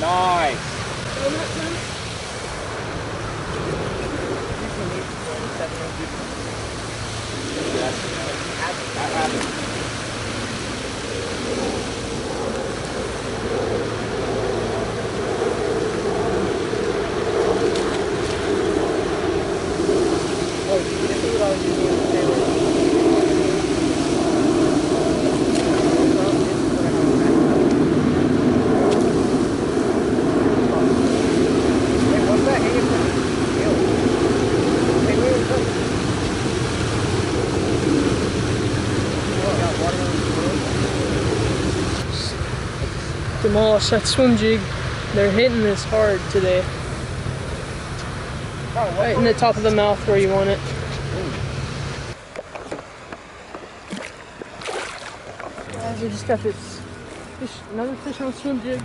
Nice. That happened. Oh, you can see what I was doing. Hey, what's that hanging from the hill? Hey, where is that? Oh, got watermelon Demolish that swim jig. They're hitting this hard today. Right in the top of the mouth where you want it. Guys, I just got this fish, another fish on swim jig.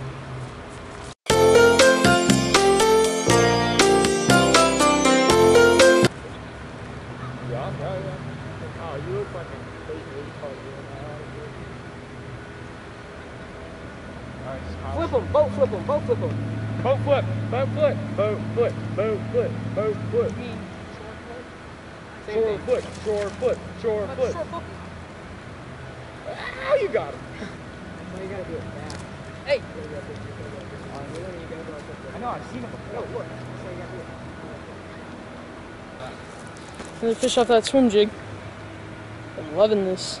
Flip them, boat flip them, boat flip them. Boat flip, boat flip, boat flip, boat flip, boat flip. Shore foot, shore foot, shore foot. Ah, you got him. Well, you gotta do it fast. Hey. I know, I've seen it before. Look, so you gotta do it. Another fish off that swim jig. I'm loving this.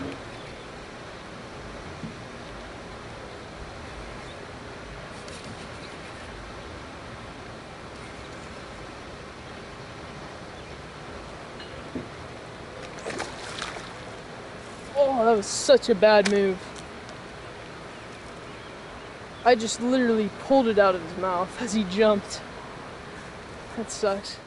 that was such a bad move. I just literally pulled it out of his mouth as he jumped. That sucks.